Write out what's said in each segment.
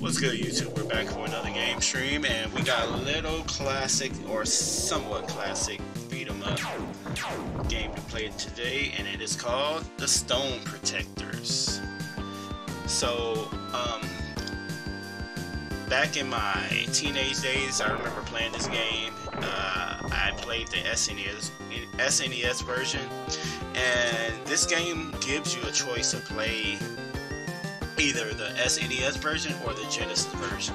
What's good, YouTube? We're back for another game stream, and we got a little classic, or somewhat classic, beat 'em up game to play today, and it is called The Stone Protectors. So, um, back in my teenage days, I remember playing this game. Uh, I played the SNES, SNES version, and this game gives you a choice to play either the SNES version or the Genesis version.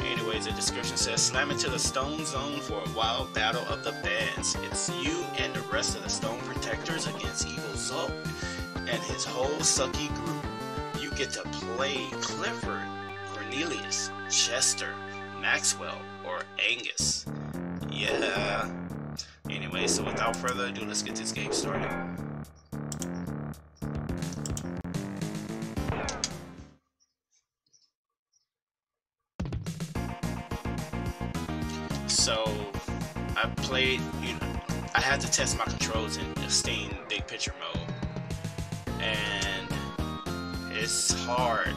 Anyways, the description says slam into the stone zone for a wild battle of the bands. It's you and the rest of the stone protectors against Evil Zok and his whole sucky group. You get to play Clifford, Cornelius, Chester, Maxwell, or Angus. Yeah. Anyway, so without further ado, let's get this game started. So I played, you know, I had to test my controls in Steam Big Picture mode, and it's hard,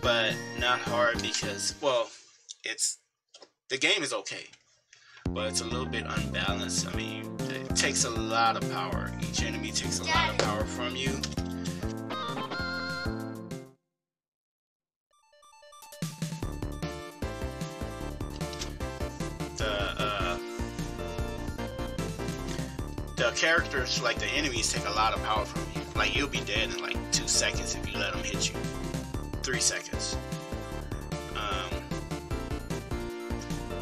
but not hard because, well, it's the game is okay, but it's a little bit unbalanced. I mean, it takes a lot of power. Each enemy takes a lot of power from you. The characters, like the enemies, take a lot of power from you. Like you'll be dead in like two seconds if you let them hit you. Three seconds. Um,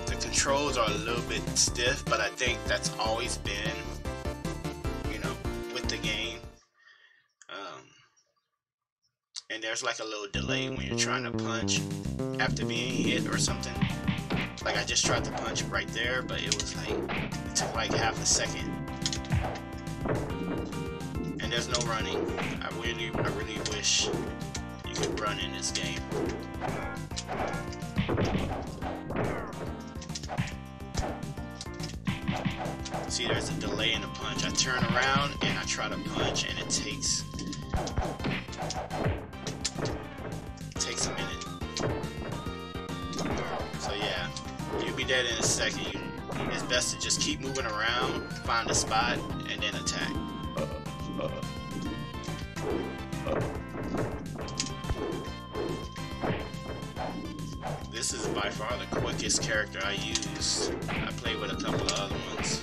the controls are a little bit stiff, but I think that's always been, you know, with the game. Um, and there's like a little delay when you're trying to punch after being hit or something. Like I just tried to punch right there, but it was like it took like half a second. And there's no running. I really, I really wish you could run in this game. See, there's a delay in the punch. I turn around and I try to punch, and it takes takes a minute. So yeah, you'll be dead in a second. You, it's best to just keep moving around, find a spot, and then attack. This is by far the quickest character I used. I played with a couple of other ones.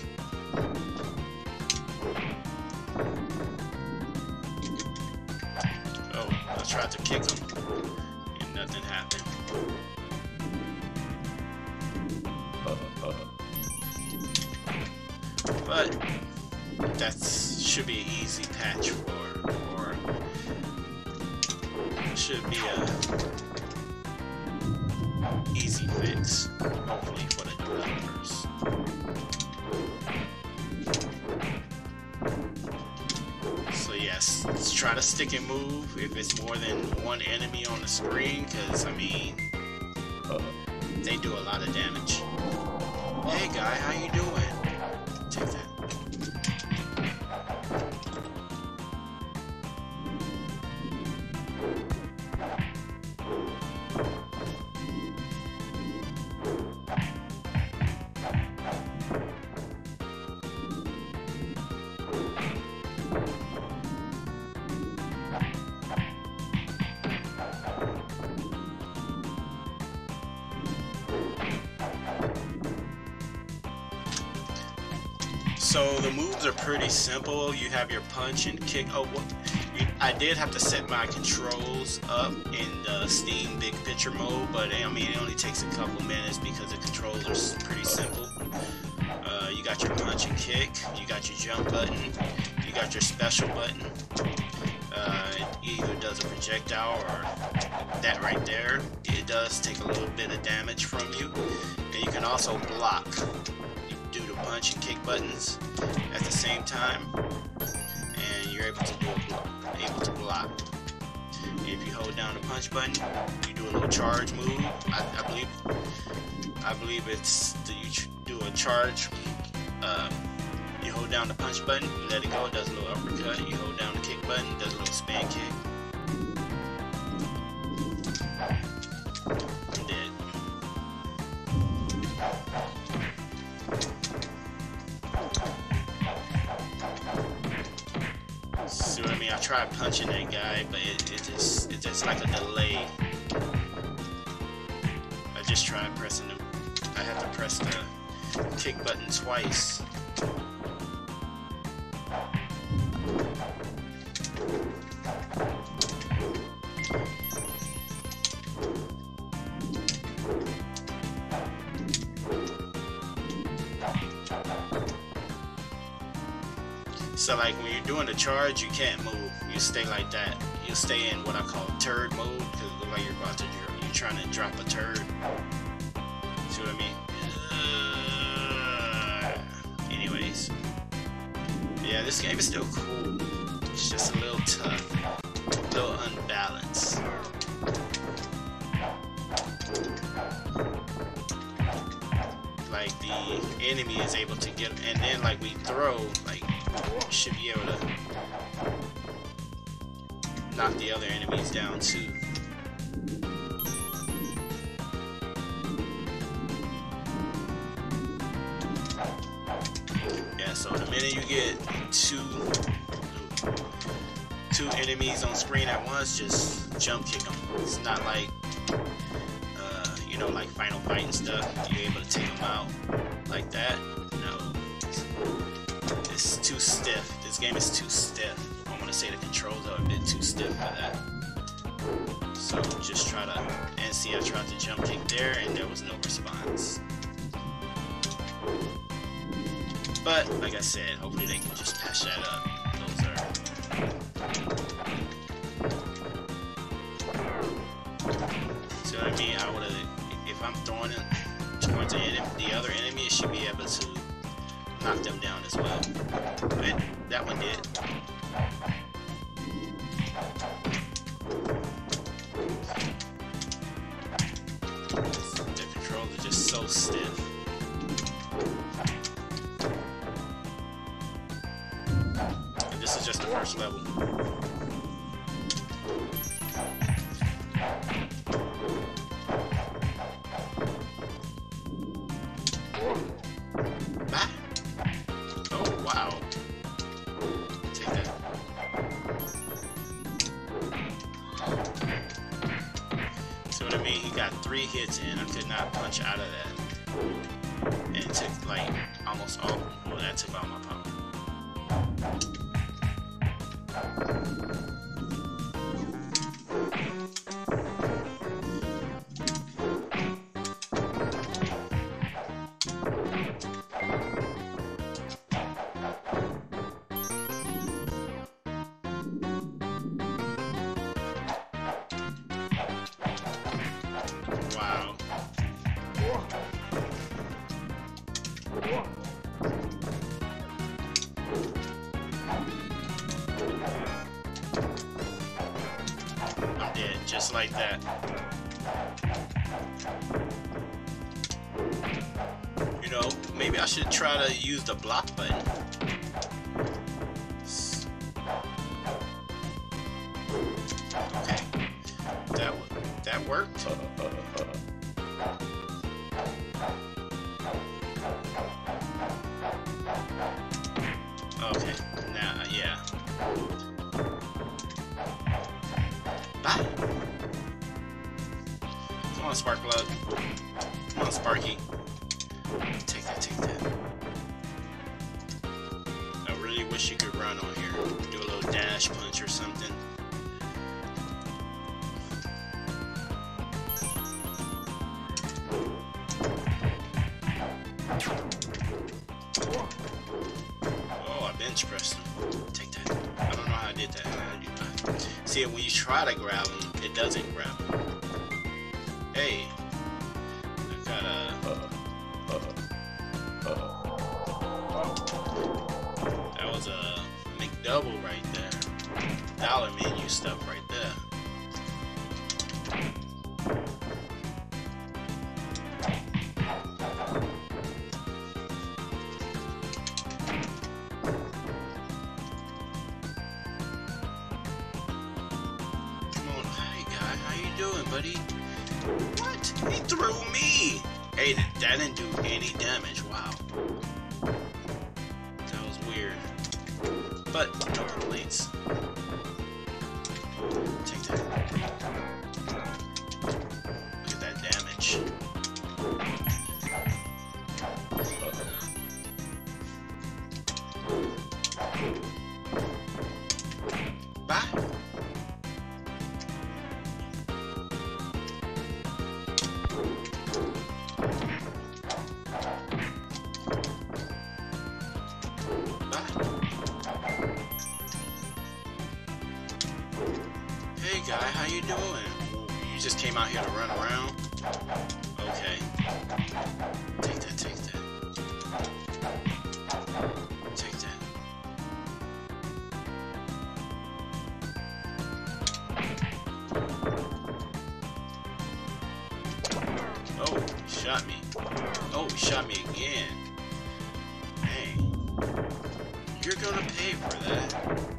Oh, I tried to kick him, and nothing happened. But that should be an easy patch for, or should be a easy fix, hopefully for the developers. So yes, let's try to stick and move if it's more than one enemy on the screen, because I mean, they do a lot of damage. Hey guy, how you doing? So the moves are pretty simple. You have your punch and kick. Oh, what? You, I did have to set my controls up in the Steam Big Picture mode, but I mean it only takes a couple minutes because the controls are pretty simple. Uh, you got your punch and kick. You got your jump button. You got your special button. Uh, it either does a projectile or that right there. It does take a little bit of damage from you, and you can also block punch and kick buttons at the same time, and you're able to do a, able to block. If you hold down the punch button, you do a little charge move. I, I believe I believe it's the, you do a charge. Uh, you hold down the punch button, you let it go, it does a little uppercut. You hold down the kick button, it does a little spin kick. Tried punching that guy, but it, it just it's just like a delay. I just tried pressing him. I had to press the kick button twice. So like when you're doing the charge, you can't move. You stay like that. You stay in what I call turd mode because it looks like you're about to you're trying to drop a turd. See what I mean? Uh, anyways, yeah, this game is still cool. It's just a little tough, a little unbalanced. Like the enemy is able to get, and then like we throw, like should be able to knock the other enemies down too. Yeah, so the minute you get two two enemies on screen at once, just jump kick them. It's not like uh, you know, like Final Fight and stuff. You're able to take them out like that. No, it's too stiff. This game is too stiff. To say the controls are a bit too stiff for that. So just try to, and see I tried to jump kick there and there was no response. But, like I said, hopefully they can just patch that up. Those are... What I mean? I would've, if I'm throwing it towards the, enemy, the other enemy, it should be able to knock them down as well. But that one did. Controls are just so stiff. And this is just the first level. It took, like, almost all... Well, that took all my power. Dead, just like that. You know, maybe I should try to use the block button. Come on, Sparkplug. Come on, Sparky. Take that, take that. I really wish you could run on here. Do a little dash punch or something. Oh, I bench pressed him. Take that. I don't know how I did that. See, when you try to grab him, it doesn't grab him. Hey. I got a... That was a McDouble right there. Dollar menu stuff right there. Come on, hey guy, how you doing, buddy? What? He threw me! Hey, that didn't do any damage. Wow. That was weird. But no complaints. Take came out here to run around? Okay. Take that, take that. Take that. Oh, he shot me. Oh, he shot me again. Hey. You're gonna pay for that.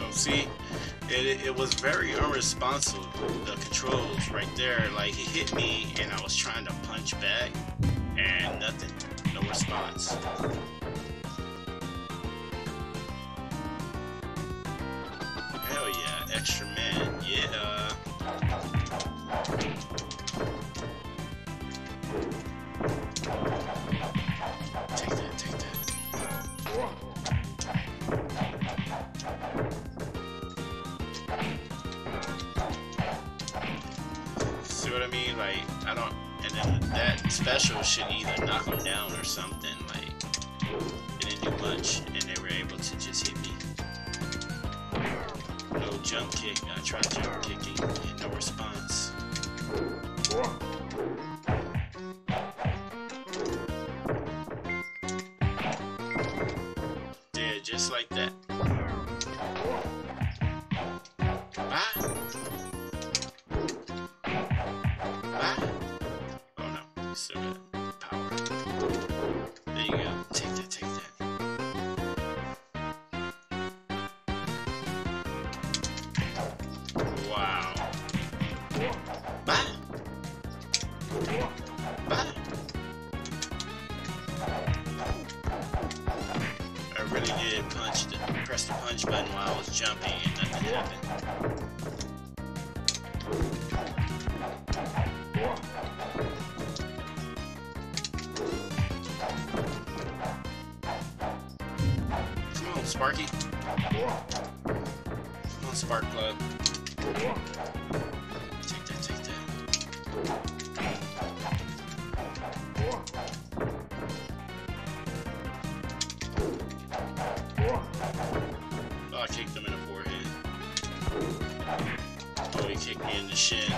Oh, see, it, it was very unresponsive. The controls right there, like he hit me and I was trying to punch back and nothing, no response. Should either knock him down or something. I really did punch the press the punch button while I was jumping and nothing happened. In the shin.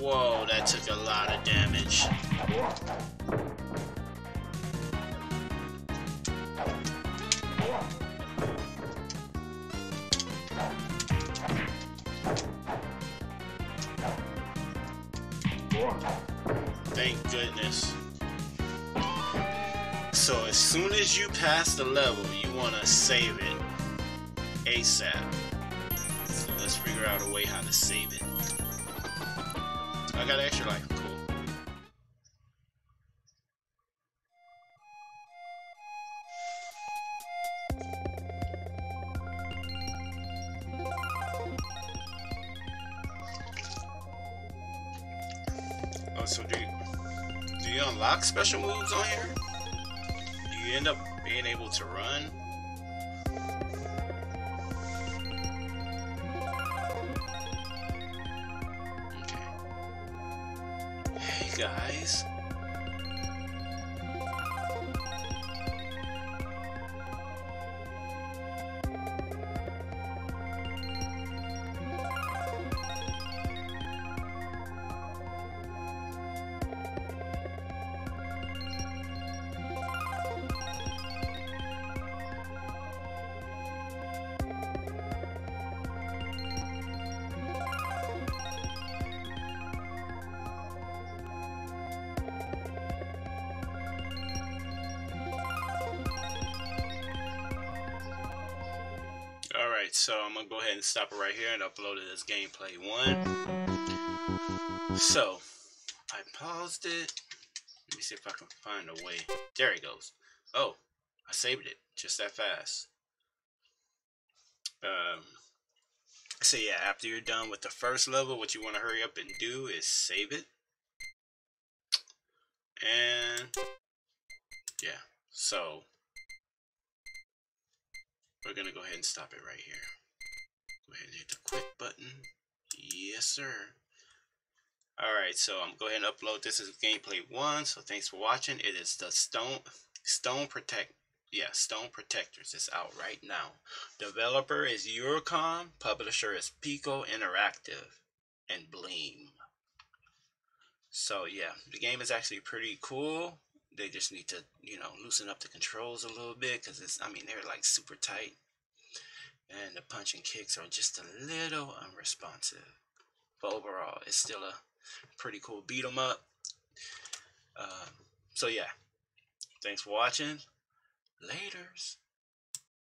Whoa, that took a lot of damage. Thank goodness. So as soon as you pass the level, you want to save it ASAP. Figure out a way how to save it. I got extra life. Cool. Oh, so do you, do you unlock special moves on here? Do you end up being able to run? Guys. Ahead and stop it right here and upload it as gameplay one. So, I paused it. Let me see if I can find a way. There it goes. Oh, I saved it just that fast. Um, so yeah, after you're done with the first level, what you want to hurry up and do is save it. And yeah, so we're gonna go ahead and stop it right here. Hit the quit button. Yes, sir. Alright, so I'm going to upload this as gameplay one. So thanks for watching. It is the Stone Stone Protect yeah, Stone Protectors is out right now. Developer is Eurocom, publisher is Piko Interactive and Bleem. So yeah, the game is actually pretty cool. They just need to, you know, loosen up the controls a little bit because it's, I mean, they're like super tight. And the punch and kicks are just a little unresponsive. But overall, it's still a pretty cool beat 'em up. Uh, so yeah, thanks for watching. Laters.